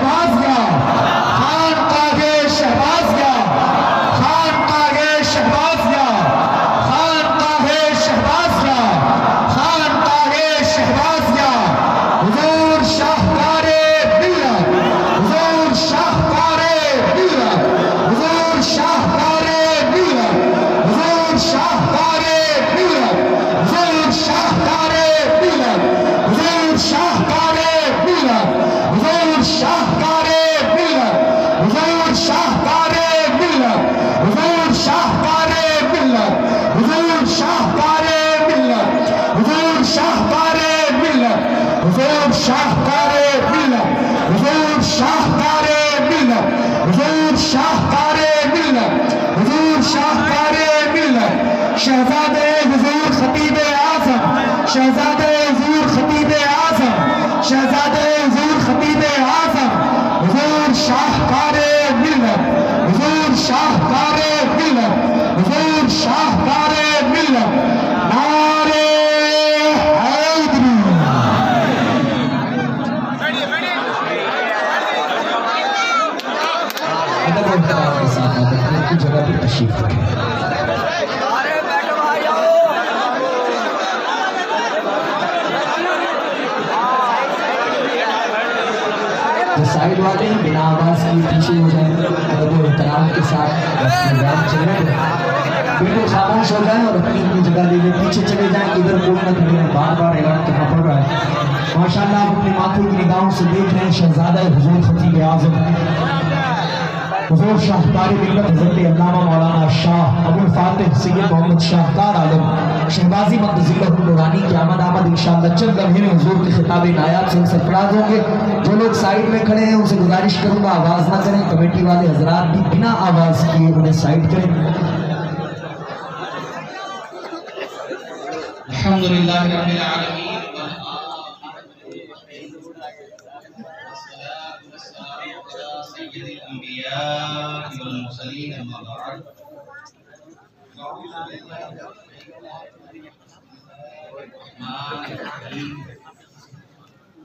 Bye. Deus, charcar करवाते हैं, बिना आवाज़ के पीछे हो जाए, और वो इतराम के साथ प्रोग्राम चलने बिल्कुल तो खामोश हो जाए और अपनी अपनी जगह ले लें, पीछे चले जाए, इधर कोई ना खड़े बार बार ऐलान करना पड़ रहा है। माशाला आप अपने माथुर की निगाहों से देख रहे हैं, शहजादा हजूर खती आज़म। हजूर शाहकारी मिलत हज़रत अलामा मौलाना शाह अबुल फातिह सैयद मोहम्मद शाहकार आलम। शहबाजी मकदजिल्लानी की आमद आमद इन चंद लम्हे में हजूर के खिताब नायाब से सरफराज होंगे। लोग साइड में खड़े हैं उनसे गुजारिश करूँगा आवाज़ ना करें कमेटी वाले हजरात भी बिना आवाज़ किए उन्हें साइड करें।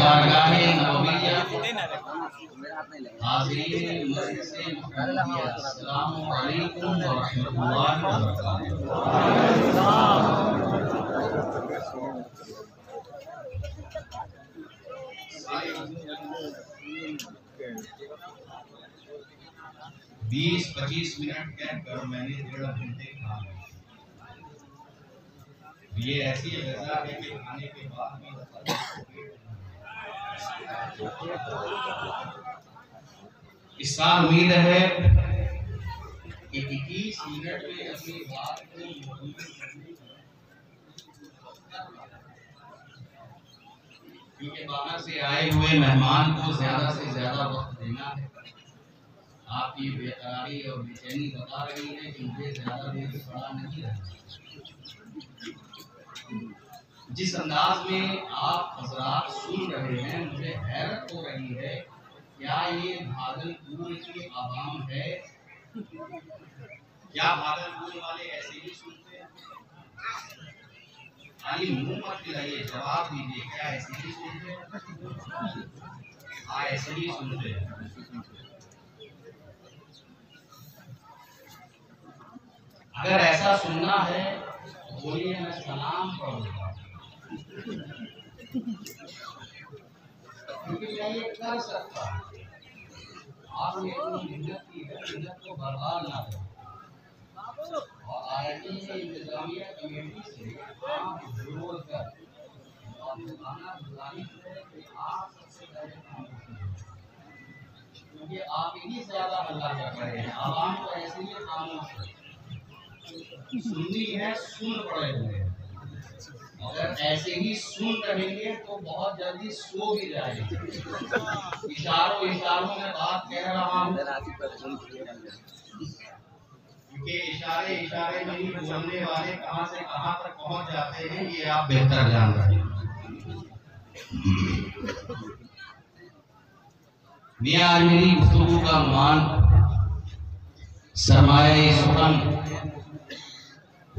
हाथ नहीं लगेगा हाजिरीन मजलिस अस्सलाम वालेकुम व रहमतुल्लाहि व बरकातहू बीस पच्चीस मिनट कह कर मैंने डेढ़ घंटे लिए। ये ऐसी गजा है कि खाने के बाद भी इस साल उम्मीद है कि इक्कीस मिनट में अपनी बात को क्योंकि बाहर से आए हुए मेहमान को ज़्यादा से ज़्यादा वक्त देना है। आपकी बेकरारी और बेचैनी बता रही है कि मुझे ज़्यादा देर खड़ा नहीं रहना जिस अंदाज में आप हजरात सुन रहे हैं, मुझे हैरत हो रही है, क्या ये भागलपुर की आवाम है? क्या भागलपुर वाले ऐसे ही सुनते हैं? खाली मुँह मत खिलाइए, जवाब दीजिए, क्या ऐसे ही सुनते हैं? हाँ ऐसे ही सुनते हैं। अगर ऐसा सुनना है बोलिए मैं सलाम पढ़ूँगा क्योंकि मैं ये कर सकता हूँ। आपने इतनी मेहनत की है मेहनत को बर्बाद ना करें और आई आईटी से इंतजामिया कमेटी से आप जोड़ कर और बुलाना गुजारिश है कि आप सबसे पहले क्योंकि आप इन्हीं से ज़्यादा हल्ला कर रहे हैं आवाम को ऐसे ही खामोश है सुननी है सुन पड़े हुए अगर ऐसे ही सुन रहेंगे तो बहुत जल्दी सो भी जाएँगे इशारों इशारों में बात कह रहा हूँ क्योंकि इशारे इशारे में ही बोलने वाले कहाँ से कहाँ तक पहुँच जाते हैं ये आप बेहतर जान रहे हैं मैं आज मेरी गुफ्तगू का मान, सरमाए सुखन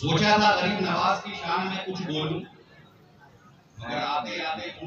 सोचा था गरीब नवाज़ की शान में कुछ बोलूँ, मगर आते आते हो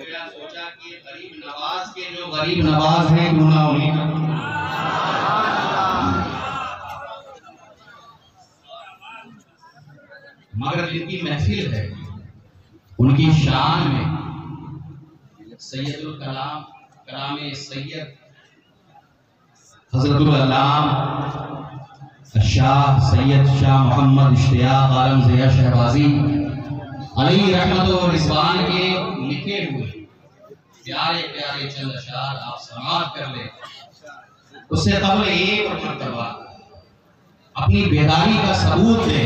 गया। सोचा कि गरीब नवाज़ के जो गरीब नवाज़ हैं मगर जिनकी महफिल है, उनकी शान में सैयदुल कलाम कलाम सैयद हजरतुल्लाम शाह सैयद शाह मोहम्मद इश्तियाक आलम ज़िया शहबाजी। अली रहमत और रिजवान के लिखे हुए प्यारे प्यारे चंद अशार, आप समाप्त कर ले। उससे कबल एक मरतबा अपनी बेदारी का सबूत दे।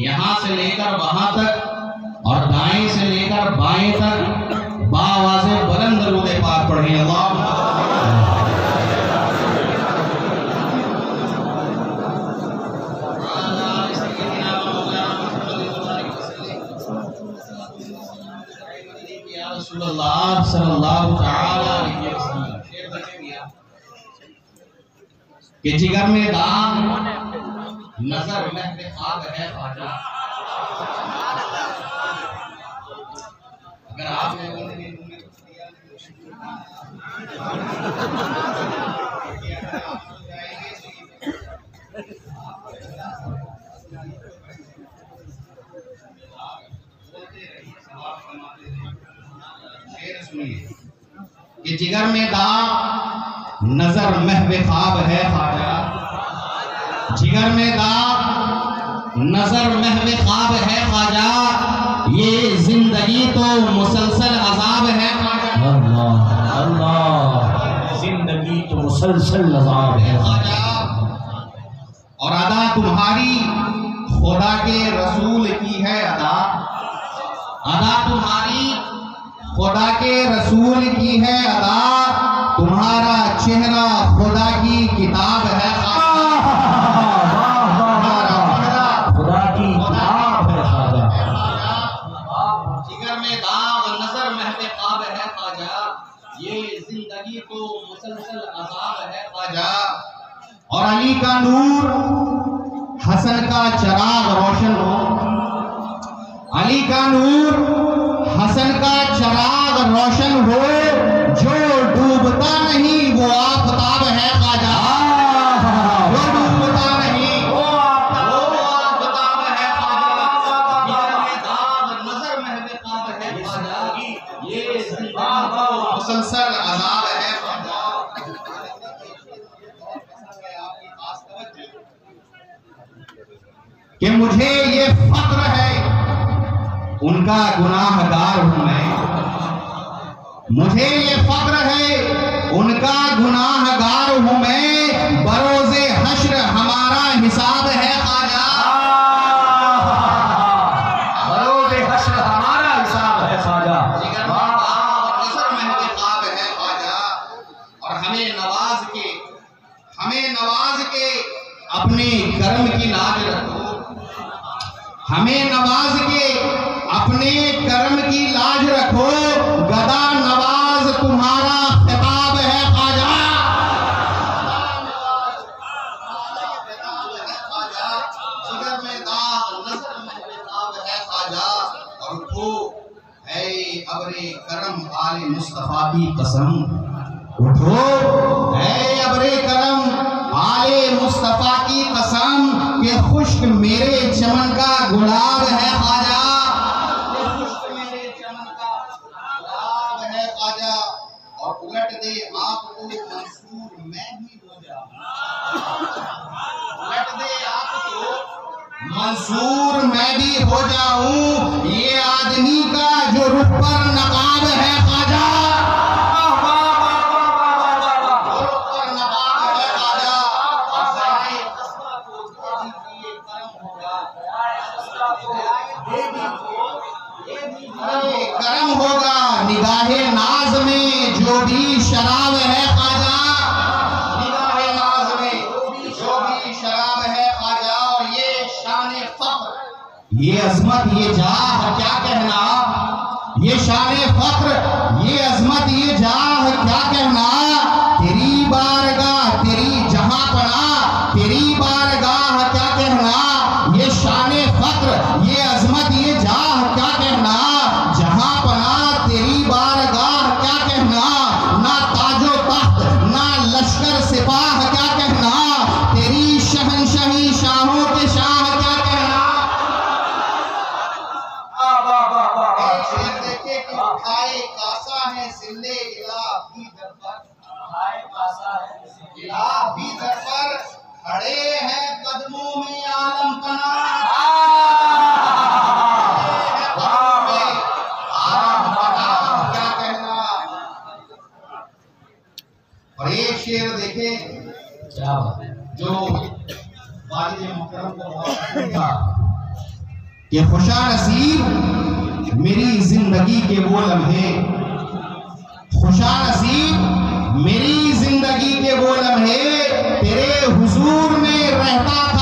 यहाँ से लेकर वहाँ तक और दाएँ से लेकर बाएँ तक बावाजे बुलंद रूदे पाक पढ़े। अल्लाह कि जिगर में दाग नज़र में बेखाब है ख्वाजा अगर आप लोगों ने मुँह में कुछ दिया शेर कि जिगर में दाग नज़र महवे ख्वाब है ख्वाजा। जिगर में दाग नज़र महवे ख्वाब है ख्वाजा। ये ज़िंदगी तो मुसलसल अजाब है अल्लाह अल्लाह। ज़िंदगी तो मुसलसल अजाब है ख्वाजा। और अदा तुम्हारी खुदा के रसूल की है अदा। अदा तुम्हारी खुदा के रसूल की है अदा। का नूर, हसन का चराग रोशन हो। अली का नूर, हसन का चराग रोशन हो। जो डूबता नहीं, वो आफताब है ख्वाजा। जो डूबता नहीं, वो आफताब है नज़र है मुसलसल अजाब है कि मुझे ये फक्र है, उनका गुनाहगार हूँ मैं। मुझे ये फक्र है, उनका गुनाहगार हूँ मैं। बरोजे हश्र हमारा हिसाब है कर्म की लाज रखो। गदा नवाज़ तुम्हारा खिताब है खाजा है अबरे करम आले मुस्तफ़ा की कसम। उठो। मंसूर मैं भी हो जाऊँ ये आदमी का जो रुख पर नकाब और एक शेर देखे क्या जो वालिद कि खुशा नसीब मेरी ज़िंदगी के वो लम्हे। खुशा नसीब मेरी ज़िंदगी के वो लम्हे तेरे हुजूर में रहता था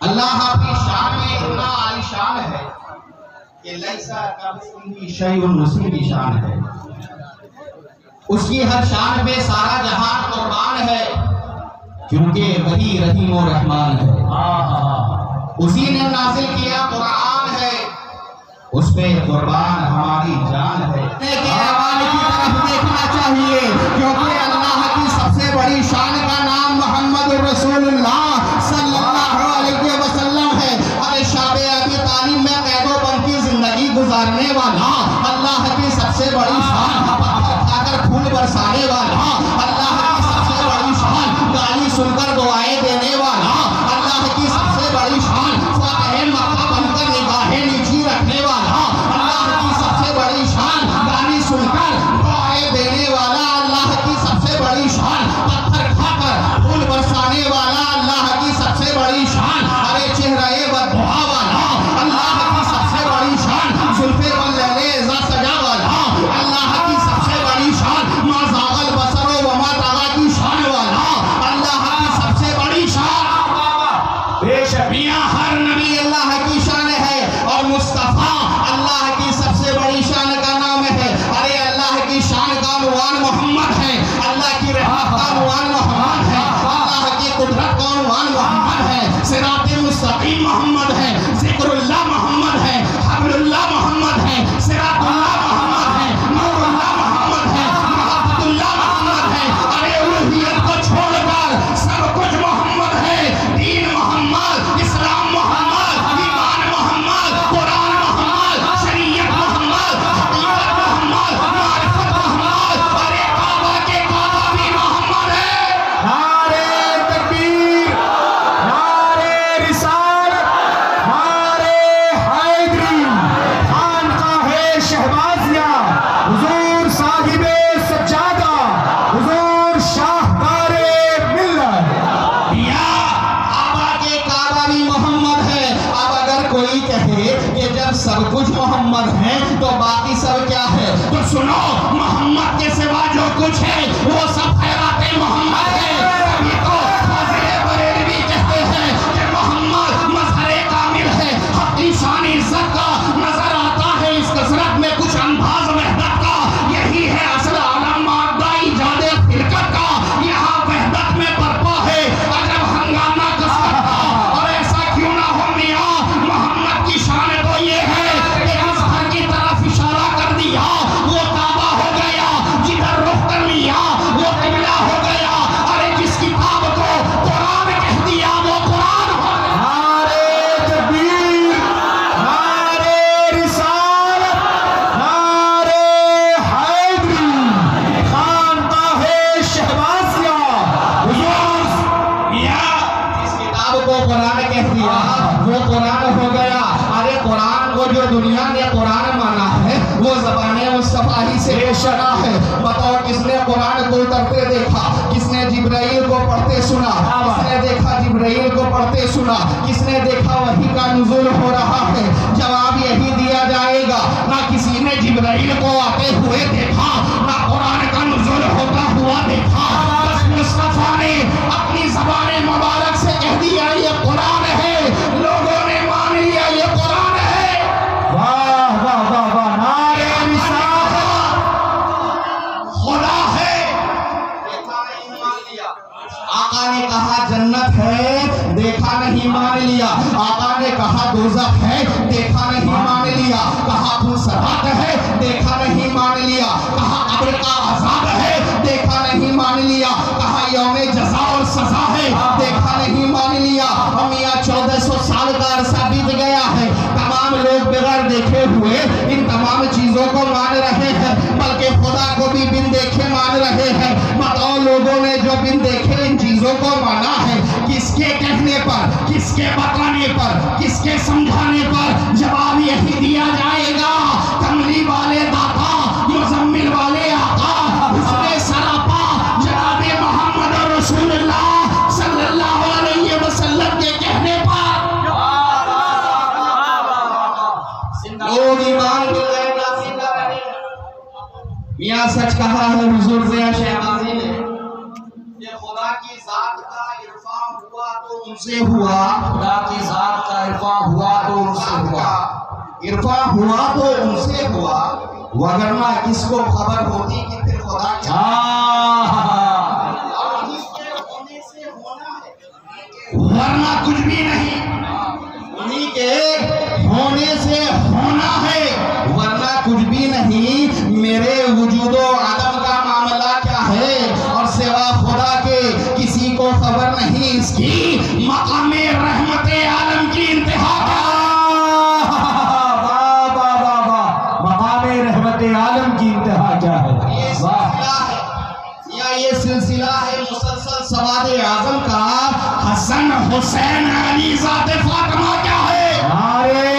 अल्लाह की शान में इतना आलिशान है कि लैसा कमिसलिही शैउन उसकी शान है। उसकी हर शान में सारा जहान कुर्बान है, क्योंकि वही रहीम और रहमान है। उसी ने नाजिल किया कुरान है उस पे कुर्बान हमारी जान है। हमारे की तरफ़ देखना चाहिए। सारे वाला अल्लाह की सबसे बड़ी शान गाली सुनकर सब कुछ मोहम्मद है तो बाकी सब क्या है? तो सुनो, मोहम्मद के सिवा जो कुछ है, वो सच कहा है हुजूर जिया शहबाजी ने। कि खुदा की जात का इरफा हुआ तो उनसे हुआ। खुदा की जात का इरफा तो हुआ तो उनसे हुआ। इरफा हुआ तो उनसे हुआ। वगरना किसको खबर होती कि फिर खुदा हाँ, हाँ, हाँ। वरना कुछ भी नहीं। आज़म का हसन हुसैन अली जाते फातमा क्या है? अरे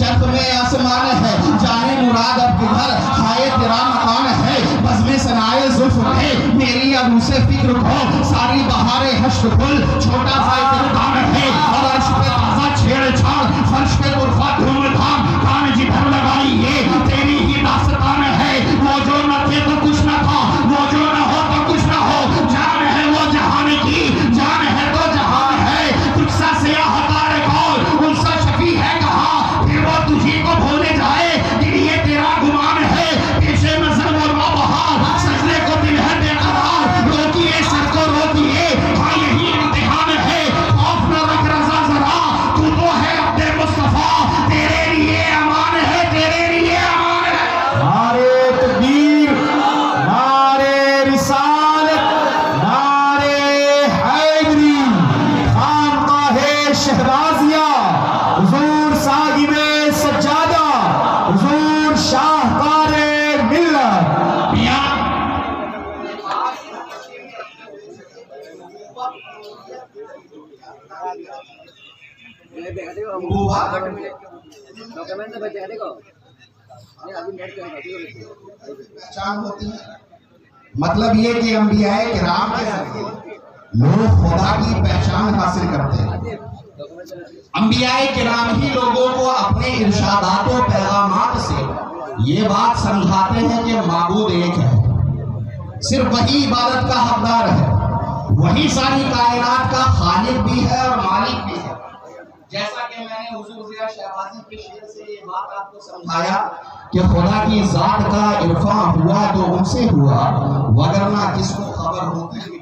जब में आसमान है। जाने मुराद अब किधर? हाय तेरा मकान है। बस में सनाए जुल्फ है। मेरी अब उसे फ़िक्र को सारी बहारें हश्र खुल। छोटा सा काम है। डॉक्यूमेंट तो बचा देखो। चार होती मतलब ये कि अम्बिया राम के लोग खुदा की पहचान हासिल करते हैं। अम्बिया राम ही लोगों को अपने इर्शादात पैगाम से ये बात समझाते हैं कि मबूद एक है। सिर्फ़ वही इबादत का हकदार है। वही सारी कायनात का खालिद भी है और मालिक भी है। जैसा कि मैंने हुजूर शहबाजी के शेर से ये बात आपको समझाया कि खुदा की जात का इरफा हुआ तो उनसे हुआ वगरना किसको खबर होती